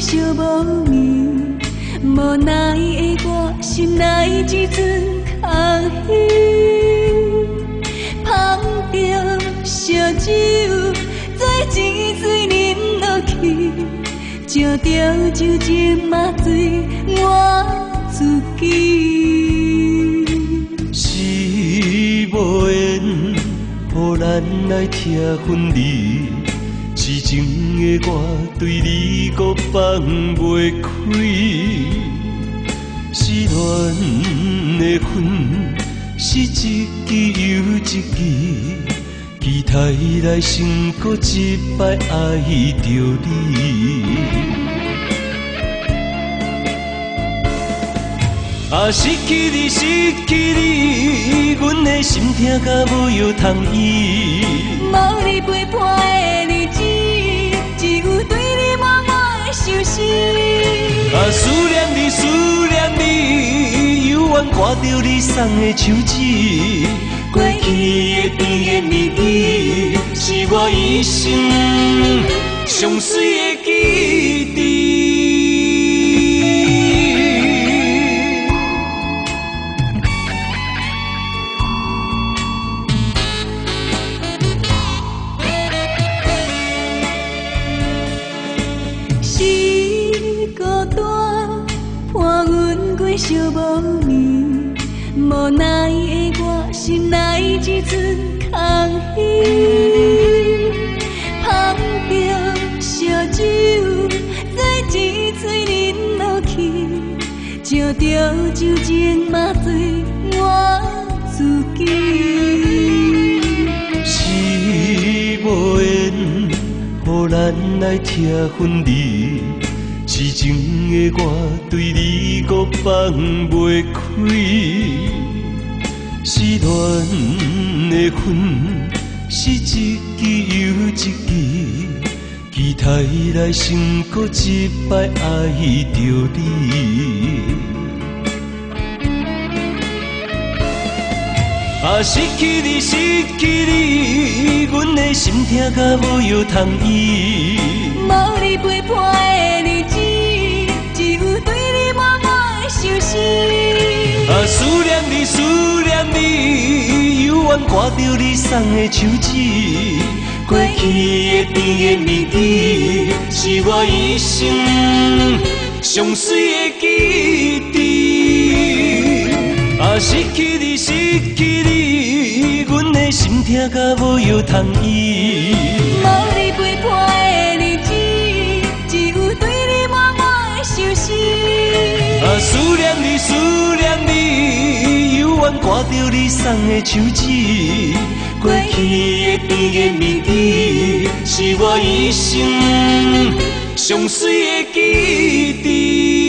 过寂无眠，无奈的我心内只存空虚，捧着烧酒，做钱水饮落去，借着酒精麻醉我自己。是无缘，予咱来拆分离。痴情的我对你搁放袂开，失恋的恨是一支又一支，期待来生搁一摆爱着你。啊，失去你，失去你，阮的心痛甲无药通医。无你陪伴相思。啊，思念你，思念你，犹原挂着你送的手指。过去的甜言蜜语，是我一生上水的记忆。阮过寂无眠，无奈的我心内只存空虚，捧着烧酒，做一嘴饮落去，借着酒精麻醉我自己。是无缘，予咱来拆分离。痴情的我对你搁放袂开，失恋的恨是一支又一支，期待来生搁一摆爱着你。啊，失去你，失去你，阮的心痛甲无药通医。无你陪伴你，犹原挂着你送的手指。过去的甜言蜜语，是我一生上水的记忆。啊，失去你，失去你，阮的心痛甲无药通医。无你陪伴的日子，只有对你默默的相思。啊，思念你，思念你，犹原挂着你送的手指。过去的甜言蜜语，是我一生上水的记忆。